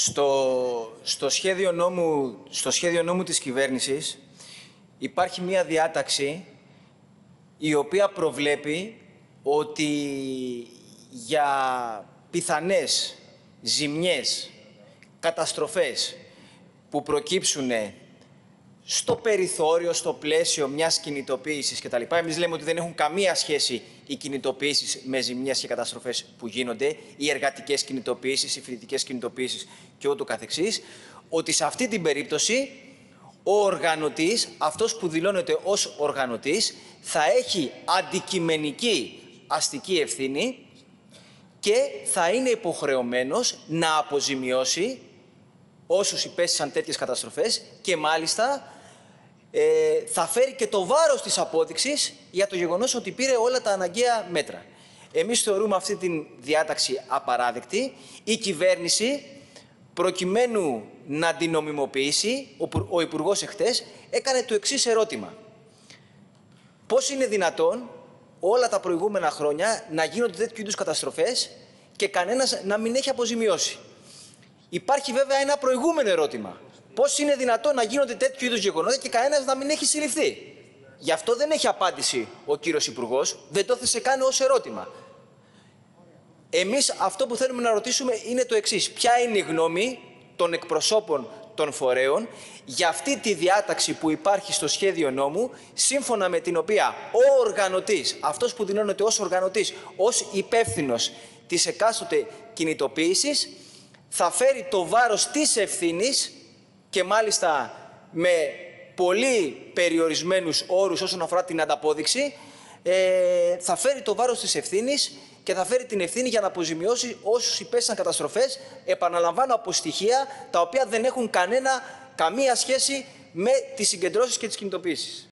Στο, στο, σχέδιο νόμου, στο σχέδιο νόμου της κυβέρνησης υπάρχει μία διάταξη η οποία προβλέπει ότι για πιθανές ζημιές, καταστροφές που προκύψουν στο περιθώριο, στο πλαίσιο μιας κινητοποίησης κτλ. Εμείς λέμε ότι δεν έχουν καμία σχέση οι κινητοποίησεις με ζημιές και καταστροφές που γίνονται, οι εργατικές κινητοποίησεις, οι φοιτητικές κινητοποίησεις και ούτω καθεξής, ότι σε αυτή την περίπτωση ο οργανωτής, αυτός που δηλώνεται ως οργανωτής, θα έχει αντικειμενική αστική ευθύνη και θα είναι υποχρεωμένος να αποζημιώσει όσους υπέστησαν τέτοιες καταστροφές και μάλιστα ε, θα φέρει και το βάρος της απόδειξης για το γεγονός ότι πήρε όλα τα αναγκαία μέτρα. Εμείς θεωρούμε αυτή τη διάταξη απαράδεκτη. Η κυβέρνηση, προκειμένου να την νομιμοποιήσει, ο υπουργός εχθές έκανε το εξής ερώτημα. Πώς είναι δυνατόν όλα τα προηγούμενα χρόνια να γίνονται τέτοιου είδους καταστροφές και κανένας να μην έχει αποζημιώσει; Υπάρχει βέβαια ένα προηγούμενο ερώτημα. Πώς είναι δυνατόν να γίνονται τέτοιου είδους γεγονότα και κανένας να μην έχει συλληφθεί; Γι' αυτό δεν έχει απάντηση ο κύριος Υπουργός, δεν το έθεσε καν ως ερώτημα. Εμείς αυτό που θέλουμε να ρωτήσουμε είναι το εξής. Ποια είναι η γνώμη των εκπροσώπων των φορέων για αυτή τη διάταξη που υπάρχει στο σχέδιο νόμου, σύμφωνα με την οποία ο οργανωτής, αυτός που δηλώνεται ως οργανωτής, ως υπεύθυνος της εκάστοτε κινητοποίησης, θα φέρει το βάρος της ευθύνης και μάλιστα με πολύ περιορισμένους όρους όσον αφορά την ανταπόδειξη, ε, θα φέρει το βάρος της ευθύνης και θα φέρει την ευθύνη για να αποζημιώσει όσους υπέστησαν καταστροφές, επαναλαμβάνω από στοιχεία τα οποία δεν έχουν κανένα, καμία σχέση με τις συγκεντρώσεις και τις κινητοποίησεις.